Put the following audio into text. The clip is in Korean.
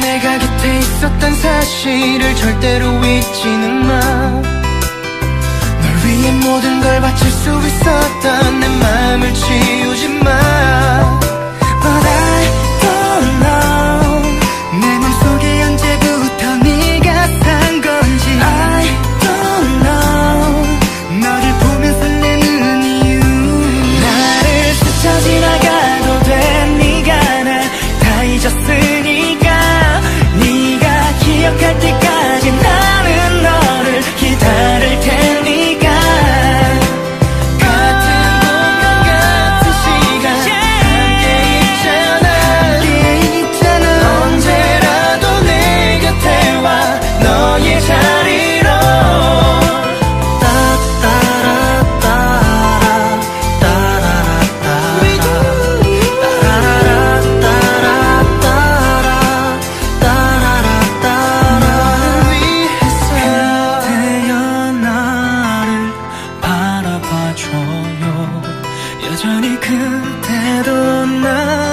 내가 곁에 있었던 사실을 절대로 잊지는 마널 위해 모든 걸 바칠 수 있어. you get 줘요. 여전히 그대도 나